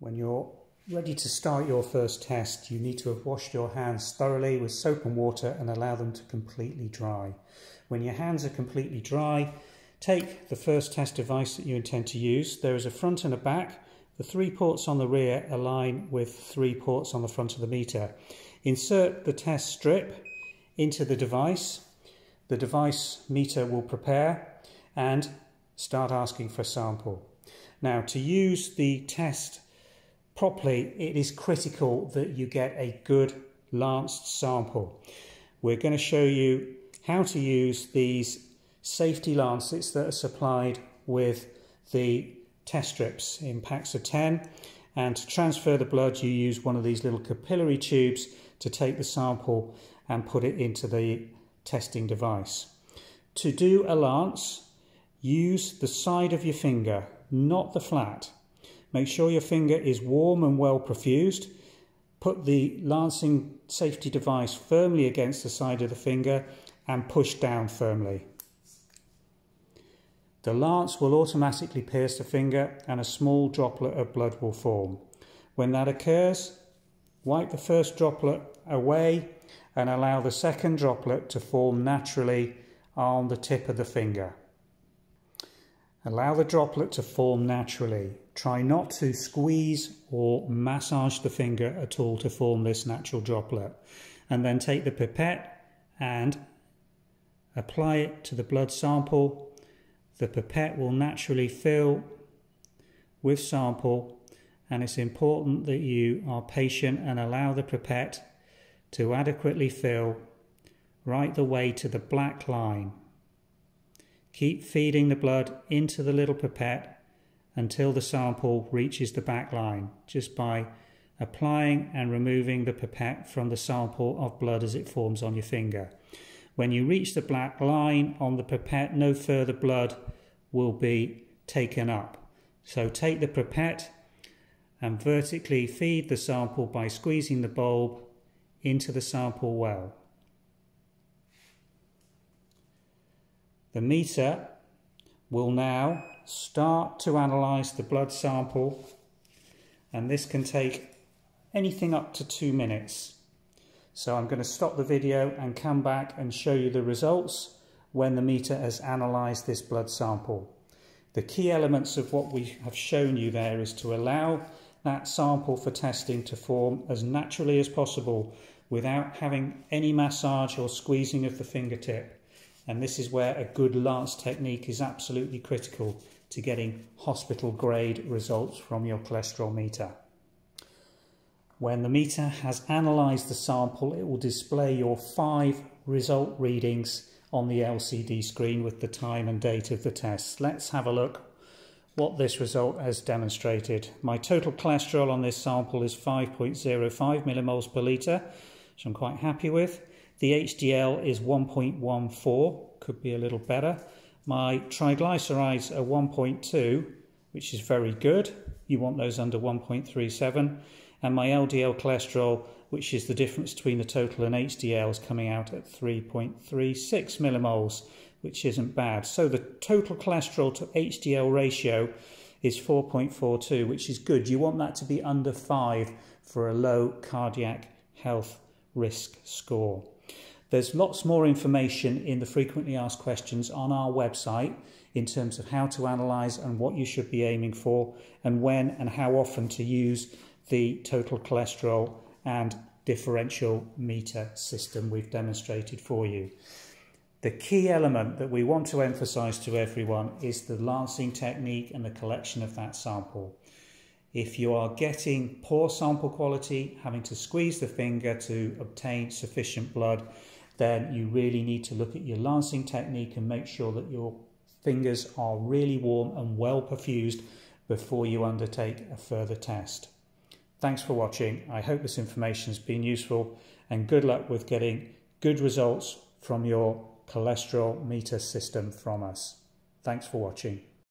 When you're ready to start your first test, you need to have washed your hands thoroughly with soap and water and allow them to completely dry. When your hands are completely dry, take the first test device that you intend to use. There is a front and a back. The three ports on the rear align with three ports on the front of the meter. Insert the test strip into the device. The device meter will prepare and start asking for a sample. Now to use the test properly, it is critical that you get a good lanced sample. We're going to show you how to use these safety lancets that are supplied with the test strips in packs of 10 and to transfer the blood you use one of these little capillary tubes to take the sample and put it into the testing device. To do a lance use the side of your finger not the flat. Make sure your finger is warm and well perfused. Put the lancing safety device firmly against the side of the finger and push down firmly. The lance will automatically pierce the finger and a small droplet of blood will form. When that occurs, wipe the first droplet away and allow the second droplet to form naturally on the tip of the finger. Allow the droplet to form naturally. Try not to squeeze or massage the finger at all to form this natural droplet. And then take the pipette and apply it to the blood sample. The pipette will naturally fill with sample and it's important that you are patient and allow the pipette to adequately fill right the way to the black line. Keep feeding the blood into the little pipette until the sample reaches the back line, just by applying and removing the pipette from the sample of blood as it forms on your finger. When you reach the black line on the pipette, no further blood will be taken up. So take the pipette and vertically feed the sample by squeezing the bulb into the sample well. The meter will now start to analyse the blood sample and this can take anything up to two minutes. So I'm going to stop the video and come back and show you the results when the meter has analysed this blood sample. The key elements of what we have shown you there is to allow that sample for testing to form as naturally as possible without having any massage or squeezing of the fingertip. And this is where a good lance technique is absolutely critical to getting hospital grade results from your cholesterol meter. When the meter has analysed the sample, it will display your five result readings on the LCD screen with the time and date of the test. Let's have a look what this result has demonstrated. My total cholesterol on this sample is 5.05 millimoles per litre, which I'm quite happy with. The HDL is 1.14, could be a little better. My triglycerides are 1.2, which is very good. You want those under 1.37. And my LDL cholesterol, which is the difference between the total and HDL, is coming out at 3.36 millimoles, which isn't bad. So the total cholesterol to HDL ratio is 4.42, which is good. You want that to be under 5 for a low cardiac health risk score. There's lots more information in the frequently asked questions on our website in terms of how to analyse and what you should be aiming for and when and how often to use the total cholesterol and differential meter system we've demonstrated for you. The key element that we want to emphasise to everyone is the lancing technique and the collection of that sample. If you are getting poor sample quality, having to squeeze the finger to obtain sufficient blood, then you really need to look at your lancing technique and make sure that your fingers are really warm and well perfused before you undertake a further test. Thanks for watching. I hope this information has been useful and good luck with getting good results from your cholesterol meter system from us. Thanks for watching.